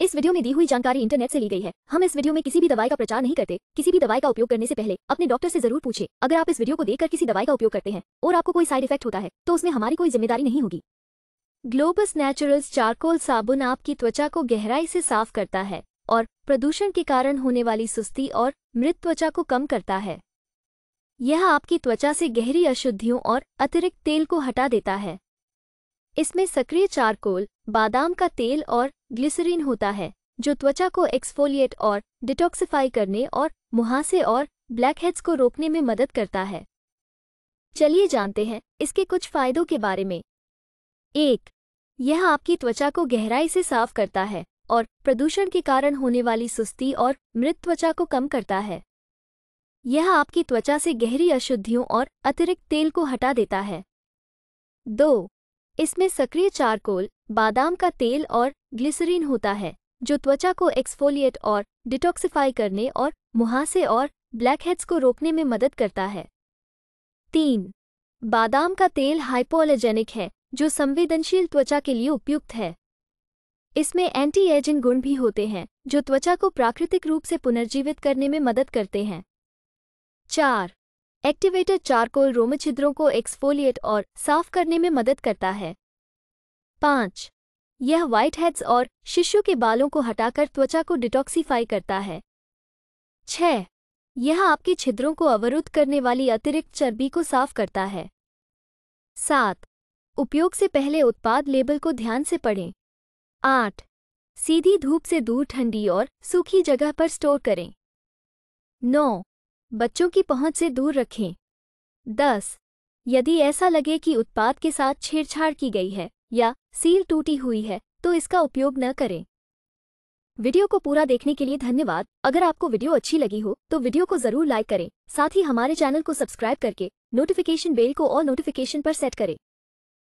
इस वीडियो में दी हुई जानकारी इंटरनेट से ली गई है। हम इस वीडियो में किसी भी दवाई का प्रचार नहीं करते। किसी भी दवाई का उपयोग करने से पहले अपने डॉक्टर से ज़रूर पूछे। अगर आप इस वीडियो को देखकर किसी दवाई का उपयोग करते हैं और आपको कोई साइड इफ़ेक्ट होता है तो उसमें हमारी कोई ज़िम्मेदारी नहीं होगी। ग्लोबस नेचुरल्स चारकोल साबुन आपकी त्वचा को गहराई से साफ़ करता है और प्रदूषण के कारण होने वाली सुस्ती और मृत त्वचा को कम करता है। यह आपकी त्वचा से गहरी अशुद्धियों और अतिरिक्त तेल को हटा देता है। इसमें सक्रिय चारकोल, बादाम का तेल और ग्लिसरीन होता है, जो त्वचा को एक्सफोलिएट और डिटॉक्सिफाई करने और मुहासे और ब्लैकहेड्स को रोकने में मदद करता है। चलिए जानते हैं इसके कुछ फायदों के बारे में। एक, यह आपकी त्वचा को गहराई से साफ़ करता है और प्रदूषण के कारण होने वाली सुस्ती और मृत त्वचा को कम करता है। यह आपकी त्वचा से गहरी अशुद्धियों और अतिरिक्त तेल को हटा देता है। दो इसमें सक्रिय चारकोल, बादाम का तेल और ग्लिसरीन होता है, जो त्वचा को एक्सफोलिएट और डिटॉक्सिफाई करने और मुहासे और ब्लैकहेड्स को रोकने में मदद करता है। तीन, बादाम का तेल हाइपोअलर्जेनिक है, जो संवेदनशील त्वचा के लिए उपयुक्त है। इसमें एंटी एजिंग गुण भी होते हैं, जो त्वचा को प्राकृतिक रूप से पुनर्जीवित करने में मदद करते हैं। चार एक्टिवेटेड चारकोल रोमछिद्रों को एक्सफोलिएट और साफ़ करने में मदद करता है। पाँच, यह व्हाइट हेड्स और शिशु के बालों को हटाकर त्वचा को डिटॉक्सीफाई करता है। छह, यह आपके छिद्रों को अवरुद्ध करने वाली अतिरिक्त चर्बी को साफ़ करता है। सात, उपयोग से पहले उत्पाद लेबल को ध्यान से पढ़ें। आठ, सीधी धूप से दूर ठंडी और सूखी जगह पर स्टोर करें। नौ बच्चों की पहुँच से दूर रखें। दस, यदि ऐसा लगे कि उत्पाद के साथ छेड़छाड़ की गई है या सील टूटी हुई है तो इसका उपयोग न करें। वीडियो को पूरा देखने के लिए धन्यवाद। अगर आपको वीडियो अच्छी लगी हो तो वीडियो को ज़रूर लाइक करें। साथ ही हमारे चैनल को सब्सक्राइब करके नोटिफिकेशन बेल को और नोटिफिकेशन पर सेट करें।